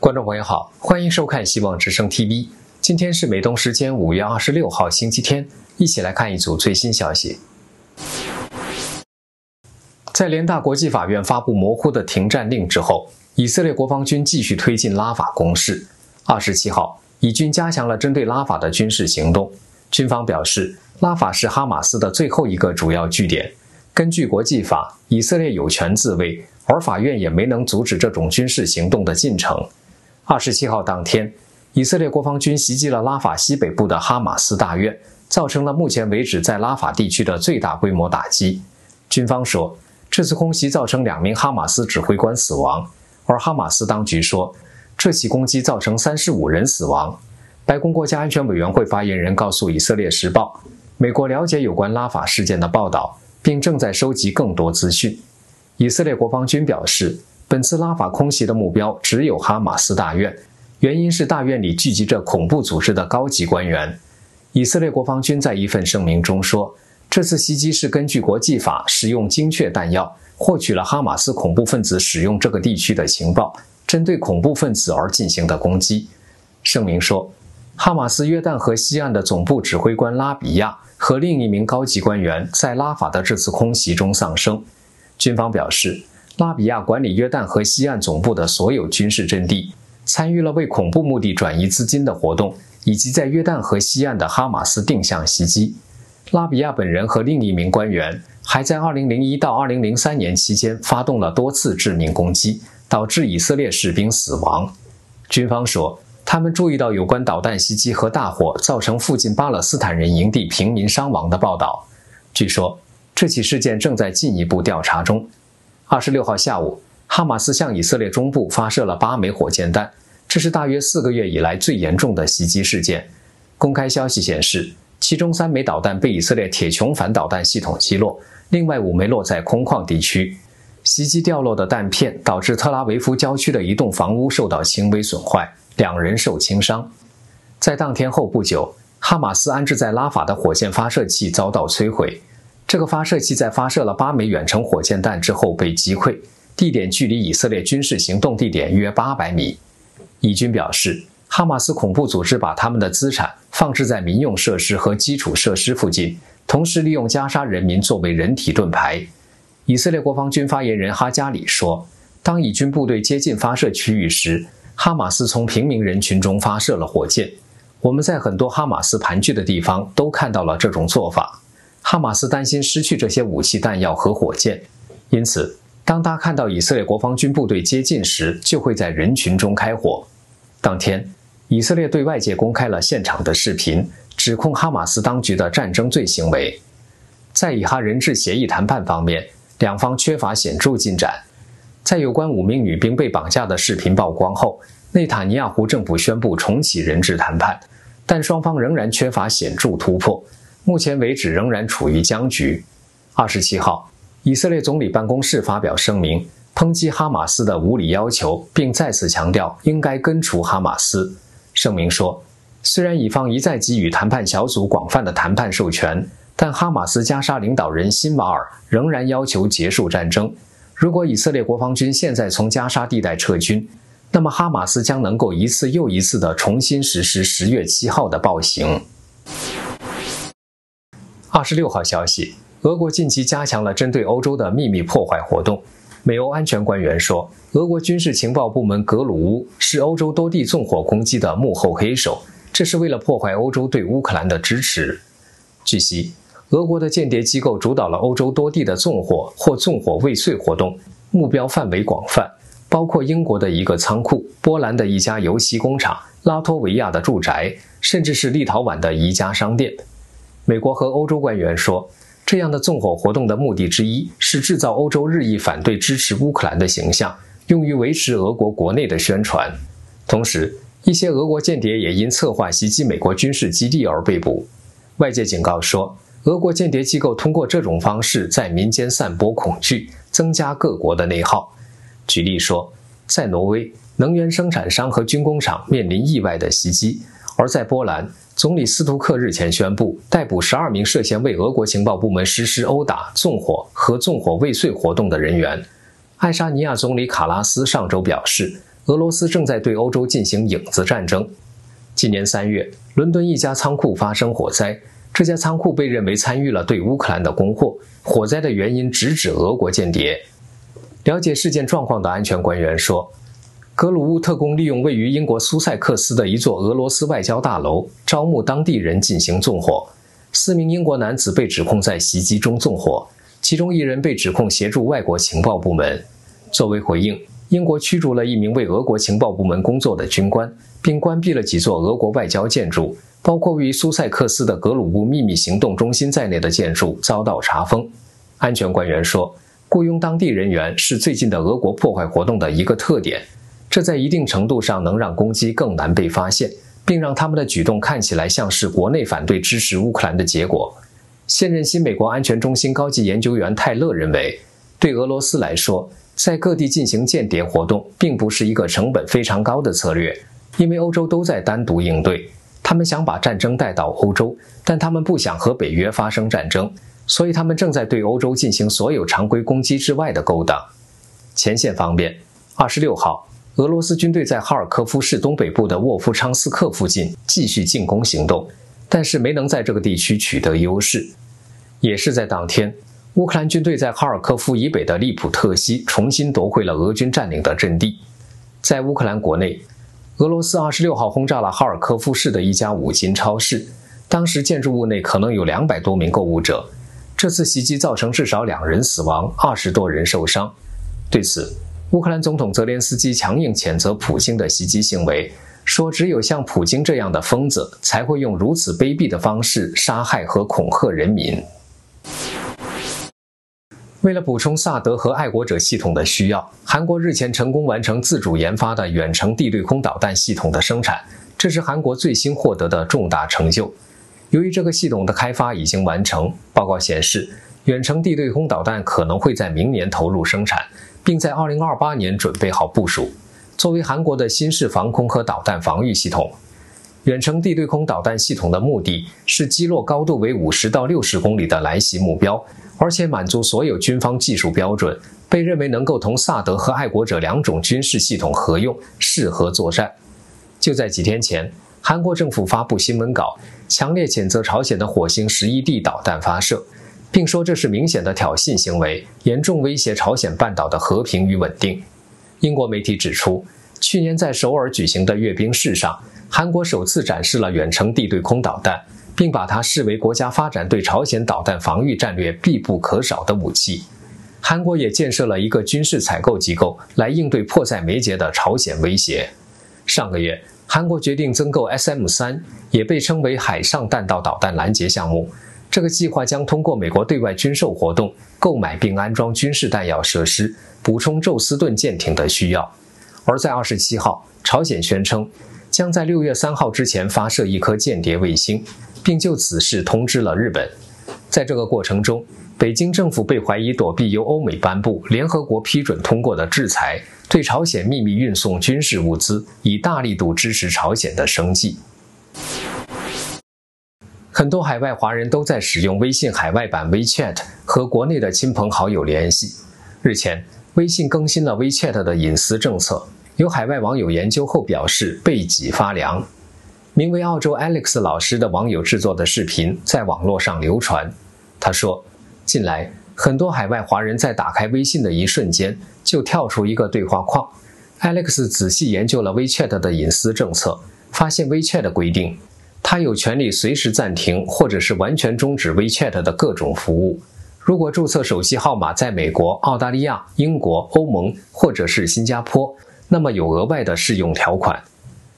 观众朋友好，欢迎收看希望之声 TV。今天是美东时间五月二十六号星期天，一起来看一组最新消息。在联大国际法院发布模糊的停战令之后，以色列国防军继续推进拉法攻势。二十七号，以军加强了针对拉法的军事行动。军方表示，拉法是哈马斯的最后一个主要据点。根据国际法，以色列有权自卫，而法院也没能阻止这种军事行动的进程。二十七号当天，以色列国防军袭击了拉法西北部的哈马斯大院，造成了目前为止在拉法地区的最大规模打击。军方说，这次空袭造成两名哈马斯指挥官死亡，而哈马斯当局说，这起攻击造成三十五人死亡。白宫国家安全委员会发言人告诉《以色列时报》，美国了解有关拉法事件的报道，并正在收集更多资讯。以色列国防军表示。本次拉法空袭的目标只有哈马斯大院，原因是大院里聚集着恐怖组织的高级官员。以色列国防军在一份声明中说，这次袭击是根据国际法使用精确弹药，获取了哈马斯恐怖分子使用这个地区的情报，针对恐怖分子而进行的攻击。声明说，哈马斯约旦河西岸的总部指挥官拉比亚和另一名高级官员在拉法的这次空袭中丧生。军方表示。拉比亚管理约旦河西岸总部的所有军事阵地，参与了为恐怖目的转移资金的活动，以及在约旦河西岸的哈马斯定向袭击。拉比亚本人和另一名官员还在2001到2003年期间发动了多次致命攻击，导致以色列士兵死亡。军方说，他们注意到有关导弹袭击和大火造成附近巴勒斯坦人营地平民伤亡的报道。据说，这起事件正在进一步调查中。二十六号下午，哈马斯向以色列中部发射了八枚火箭弹，这是大约四个月以来最严重的袭击事件。公开消息显示，其中三枚导弹被以色列铁穹反导弹系统击落，另外五枚落在空旷地区。袭击掉落的弹片导致特拉维夫郊区的一栋房屋受到轻微损坏，两人受轻伤。在当天后不久，哈马斯安置在拉法的火箭发射器遭到摧毁。这个发射器在发射了八枚远程火箭弹之后被击溃，地点距离以色列军事行动地点约八百米。以军表示，哈马斯恐怖组织把他们的资产放置在民用设施和基础设施附近，同时利用加沙人民作为人体盾牌。以色列国防军发言人哈加里说：“当以军部队接近发射区域时，哈马斯从平民人群中发射了火箭。我们在很多哈马斯盘踞的地方都看到了这种做法。”哈马斯担心失去这些武器弹药和火箭，因此，当他看到以色列国防军部队接近时，就会在人群中开火。当天，以色列对外界公开了现场的视频，指控哈马斯当局的战争罪行为。在以哈人质协议谈判方面，两方缺乏显著进展。在有关五名女兵被绑架的视频曝光后，内塔尼亚胡政府宣布重启人质谈判，但双方仍然缺乏显著突破。目前为止仍然处于僵局。二十七号，以色列总理办公室发表声明，抨击哈马斯的无理要求，并再次强调应该根除哈马斯。声明说，虽然乙方一再给予谈判小组广泛的谈判授权，但哈马斯加沙领导人辛瓦尔仍然要求结束战争。如果以色列国防军现在从加沙地带撤军，那么哈马斯将能够一次又一次地重新实施十月七号的暴行。二十六号消息，俄国近期加强了针对欧洲的秘密破坏活动。美欧安全官员说，俄国军事情报部门格鲁乌是欧洲多地纵火攻击的幕后黑手，这是为了破坏欧洲对乌克兰的支持。据悉，俄国的间谍机构主导了欧洲多地的纵火或纵火未遂活动，目标范围广泛，包括英国的一个仓库、波兰的一家油漆工厂、拉脱维亚的住宅，甚至是立陶宛的一家商店。美国和欧洲官员说，这样的纵火活动的目的之一是制造欧洲日益反对支持乌克兰的形象，用于维持俄国国内的宣传。同时，一些俄国间谍也因策划袭击美国军事基地而被捕。外界警告说，俄国间谍机构通过这种方式在民间散播恐惧，增加各国的内耗。举例说，在挪威，能源生产商和军工厂面临意外的袭击。而在波兰，总理斯图克日前宣布逮捕十二名涉嫌为俄国情报部门实施殴打、纵火和纵火未遂活动的人员。爱沙尼亚总理卡拉斯上周表示，俄罗斯正在对欧洲进行影子战争。今年三月，伦敦一家仓库发生火灾，这家仓库被认为参与了对乌克兰的供货。火灾的原因直指俄国间谍。了解事件状况的安全官员说，格鲁乌特工利用位于英国苏塞克斯的一座俄罗斯外交大楼，招募当地人进行纵火。四名英国男子被指控在袭击中纵火，其中一人被指控协助外国情报部门。作为回应，英国驱逐了一名为俄国情报部门工作的军官，并关闭了几座俄国外交建筑，包括位于苏塞克斯的格鲁乌秘密行动中心在内的建筑遭到查封。安全官员说，雇佣当地人员是最近的俄国破坏活动的一个特点，这在一定程度上能让攻击更难被发现，并让他们的举动看起来像是国内反对支持乌克兰的结果。现任新美国安全中心高级研究员泰勒认为，对俄罗斯来说，在各地进行间谍活动，并不是一个成本非常高的策略，因为欧洲都在单独应对。他们想把战争带到欧洲，但他们不想和北约发生战争，所以他们正在对欧洲进行所有常规攻击之外的勾当。前线方面，二十六号，俄罗斯军队在哈尔科夫市东北部的沃夫昌斯克附近继续进攻行动，但是没能在这个地区取得优势。也是在当天。乌克兰军队在哈尔科夫以北的利普特西重新夺回了俄军占领的阵地。在乌克兰国内，俄罗斯二十六号轰炸了哈尔科夫市的一家五金超市，当时建筑物内可能有两百多名购物者。这次袭击造成至少两人死亡，二十多人受伤。对此，乌克兰总统泽连斯基强硬谴责普京的袭击行为，说只有像普京这样的疯子才会用如此卑鄙的方式杀害和恐吓人民。为了补充萨德和爱国者系统的需要，韩国日前成功完成自主研发的远程地对空导弹系统的生产，这是韩国最新获得的重大成就。由于这个系统的开发已经完成，报告显示，远程地对空导弹可能会在明年投入生产，并在2028年准备好部署，作为韩国的新式防空和导弹防御系统。远程地对空导弹系统的目的是击落高度为50到60公里的来袭目标。而且满足所有军方技术标准，被认为能够同萨德和爱国者两种军事系统合用，适合作战。就在几天前，韩国政府发布新闻稿，强烈谴责朝鲜的火星十一 D 导弹发射，并说这是明显的挑衅行为，严重威胁朝鲜半岛的和平与稳定。英国媒体指出，去年在首尔举行的阅兵式上，韩国首次展示了远程地对空导弹。并把它视为国家发展对朝鲜导弹防御战略必不可少的武器。韩国也建设了一个军事采购机构来应对迫在眉睫的朝鲜威胁。上个月，韩国决定增购 SM-3，也被称为海上弹道导弹拦截项目。这个计划将通过美国对外军售活动购买并安装军事弹药设施，补充宙斯盾舰艇的需要。而在二十七号，朝鲜宣称将在六月三号之前发射一颗间谍卫星。并就此事通知了日本。在这个过程中，北京政府被怀疑躲避由欧美颁布、联合国批准通过的制裁，对朝鲜秘密运送军事物资，以大力度支持朝鲜的生计。很多海外华人都在使用微信海外版 WeChat 和国内的亲朋好友联系。日前，微信更新了 WeChat 的隐私政策，有海外网友研究后表示背脊发凉。名为澳洲 Alex 老师的网友制作的视频在网络上流传。他说：“近来，很多海外华人在打开微信的一瞬间，就跳出一个对话框。Alex 仔细研究了 WeChat 的隐私政策，发现 WeChat 的规定，他有权利随时暂停或者是完全终止 WeChat 的各种服务。如果注册手机号码在美国、澳大利亚、英国、欧盟或者是新加坡，那么有额外的适用条款。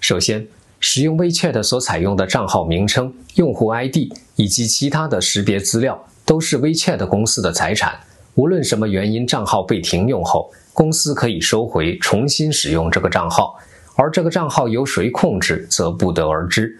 首先。”使用 WeChat 所采用的账号名称、用户 ID 以及其他的识别资料，都是 WeChat 公司的财产。无论什么原因，账号被停用后，公司可以收回，重新使用这个账号。而这个账号由谁控制，则不得而知。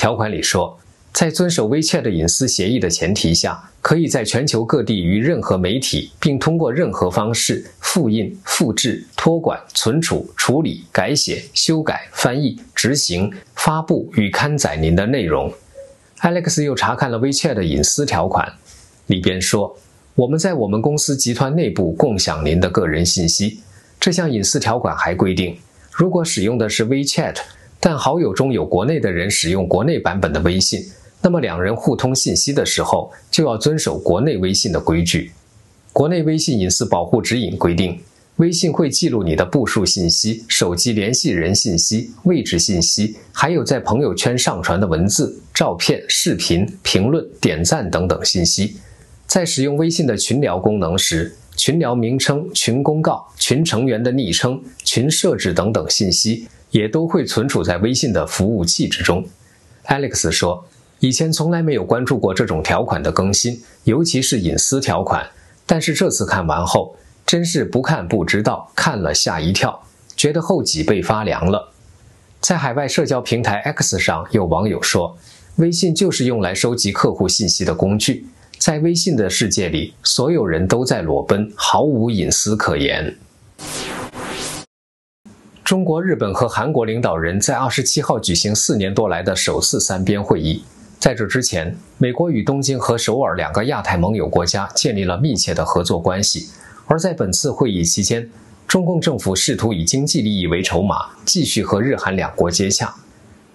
条款里说。在遵守 WeChat 隐私协议的前提下，可以在全球各地与任何媒体，并通过任何方式复印、复制、托管、存储、处理、改写、修改、翻译、执行、发布与刊载您的内容。Alex 又查看了 WeChat 的隐私条款，里边说：“我们在我们公司集团内部共享您的个人信息。”这项隐私条款还规定，如果使用的是 WeChat，但好友中有国内的人使用国内版本的微信，那么两人互通信息的时候就要遵守国内微信的规矩。国内微信隐私保护指引规定，微信会记录你的步数信息、手机联系人信息、位置信息，还有在朋友圈上传的文字、照片、视频、评论、点赞等等信息。在使用微信的群聊功能时，群聊名称、群公告、群成员的昵称、群设置等等信息也都会存储在微信的服务器之中。Alex 说：“以前从来没有关注过这种条款的更新，尤其是隐私条款。”但是这次看完后，真是不看不知道，看了吓一跳，觉得后脊背发凉了。在海外社交平台 X 上，有网友说，微信就是用来收集客户信息的工具，在微信的世界里，所有人都在裸奔，毫无隐私可言。中国、日本和韩国领导人在二十七号举行四年多来的首次三边会议。在这之前，美国与东京和首尔两个亚太盟友国家建立了密切的合作关系。而在本次会议期间，中共政府试图以经济利益为筹码，继续和日韩两国接洽。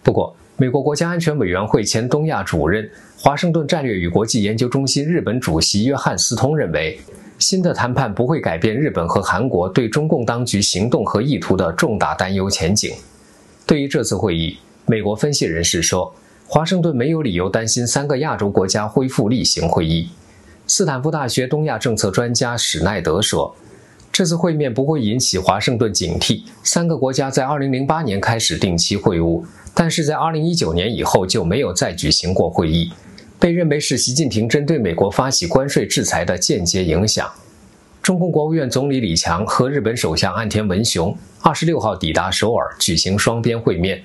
不过，美国国家安全委员会前东亚主任、华盛顿战略与国际研究中心日本主席约翰斯通认为，新的谈判不会改变日本和韩国对中共当局行动和意图的重大担忧前景。对于这次会议，美国分析人士说。华盛顿没有理由担心三个亚洲国家恢复例行会议。斯坦福大学东亚政策专家史奈德说：“这次会面不会引起华盛顿警惕。三个国家在2008年开始定期会晤，但是在2019年以后就没有再举行过会议，被认为是习近平针对美国发起关税制裁的间接影响。”中共国务院总理李强和日本首相岸田文雄26号抵达首尔举行双边会面。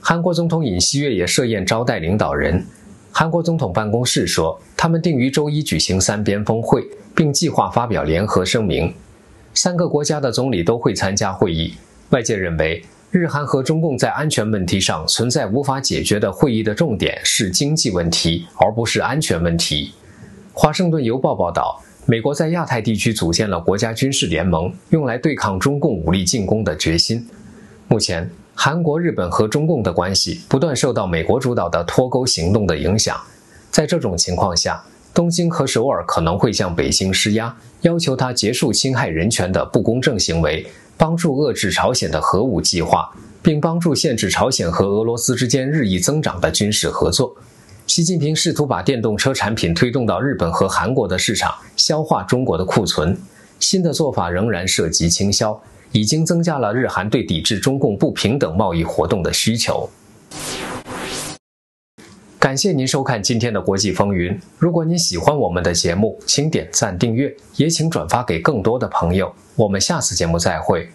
韩国总统尹锡悦也设宴招待领导人。韩国总统办公室说，他们定于周一举行三边峰会，并计划发表联合声明。三个国家的总理都会参加会议。外界认为，日韩和中共在安全问题上存在无法解决的会议的重点是经济问题，而不是安全问题。华盛顿邮报报道，美国在亚太地区组建了国家军事联盟，用来对抗中共武力进攻的决心。目前。韩国、日本和中共的关系不断受到美国主导的脱钩行动的影响。在这种情况下，东京和首尔可能会向北京施压，要求他结束侵害人权的不公正行为，帮助遏制朝鲜的核武计划，并帮助限制朝鲜和俄罗斯之间日益增长的军事合作。习近平试图把电动车产品推动到日本和韩国的市场，消化中国的库存。新的做法仍然涉及倾销。已经增加了日韩对抵制中共不平等贸易活动的需求。感谢您收看今天的国际风云。如果您喜欢我们的节目，请点赞订阅，也请转发给更多的朋友。我们下次节目再会。